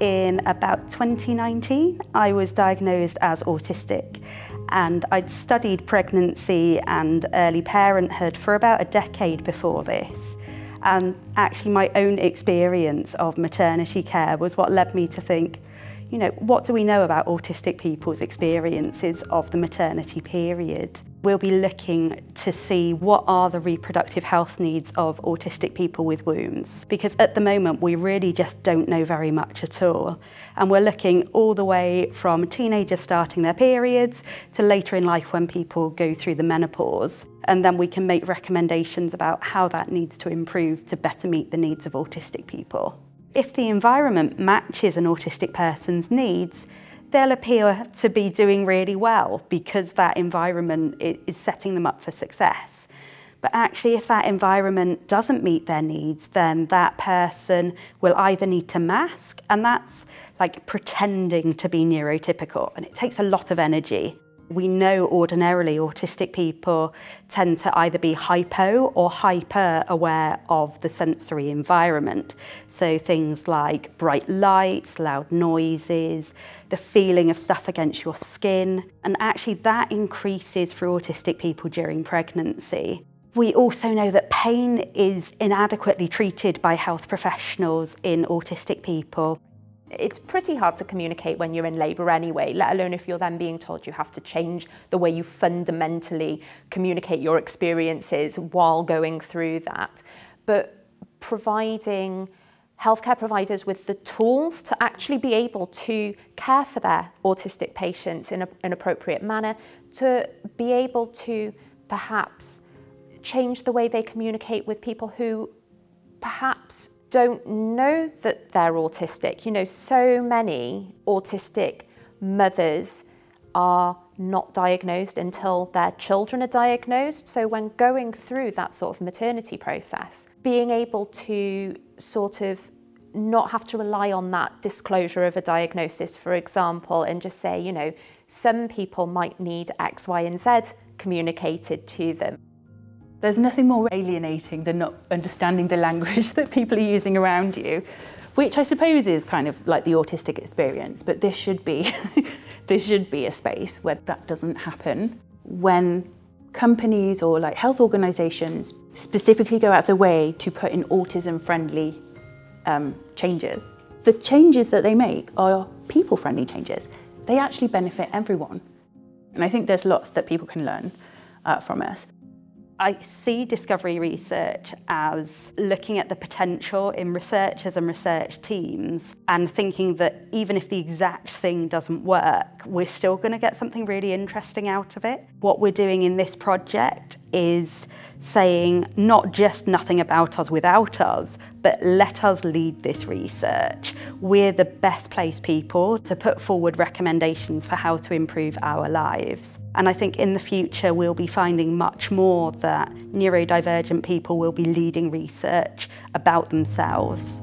In about 2019, I was diagnosed as autistic and I'd studied pregnancy and early parenthood for about a decade before this. And actually my own experience of maternity care was what led me to think, you know, what do we know about autistic people's experiences of the maternity period? We'll be looking to see what are the reproductive health needs of autistic people with wombs. Because at the moment, we really just don't know very much at all. And we're looking all the way from teenagers starting their periods to later in life when people go through the menopause. And then we can make recommendations about how that needs to improve to better meet the needs of autistic people. If the environment matches an autistic person's needs, they'll appear to be doing really well because that environment is setting them up for success. But actually, if that environment doesn't meet their needs, then that person will either need to mask, and that's like pretending to be neurotypical, and it takes a lot of energy. We know ordinarily autistic people tend to either be hypo or hyper aware of the sensory environment. So things like bright lights, loud noises, the feeling of stuff against your skin. And actually that increases for autistic people during pregnancy. We also know that pain is inadequately treated by health professionals in autistic people. It's pretty hard to communicate when you're in labour anyway, let alone if you're then being told you have to change the way you fundamentally communicate your experiences while going through that. But providing healthcare providers with the tools to actually be able to care for their autistic patients in a, an appropriate manner, to be able to perhaps change the way they communicate with people who perhaps don't know that they're autistic. You know, so many autistic mothers are not diagnosed until their children are diagnosed. So when going through that sort of maternity process, being able to sort of not have to rely on that disclosure of a diagnosis, for example, and just say, you know, some people might need X, Y, and Z communicated to them. There's nothing more alienating than not understanding the language that people are using around you, which I suppose is kind of like the autistic experience, but this should be, this should be a space where that doesn't happen. When companies or like health organizations specifically go out of their way to put in autism-friendly um, changes, the changes that they make are people-friendly changes. They actually benefit everyone. And I think there's lots that people can learn uh, from us. I see discovery research as looking at the potential in researchers and research teams and thinking that even if the exact thing doesn't work, we're still going to get something really interesting out of it. What we're doing in this project is saying not just nothing about us without us, but let us lead this research. We're the best placed people to put forward recommendations for how to improve our lives. And I think in the future we'll be finding much more that neurodivergent people will be leading research about themselves.